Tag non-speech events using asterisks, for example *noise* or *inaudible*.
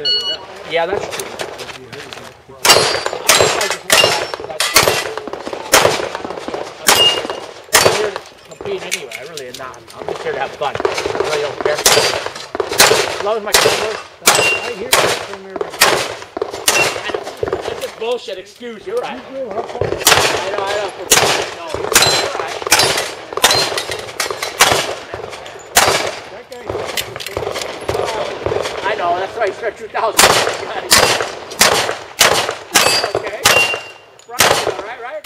up. Yeah, that's true. I'm anyway. I really am not. I'm just here to have fun. I really don't care. As long as my clothes. I. That's bullshit excuse. You're right. I know. I No, that's right, stretch 2000. *laughs* okay. Right, all right, right?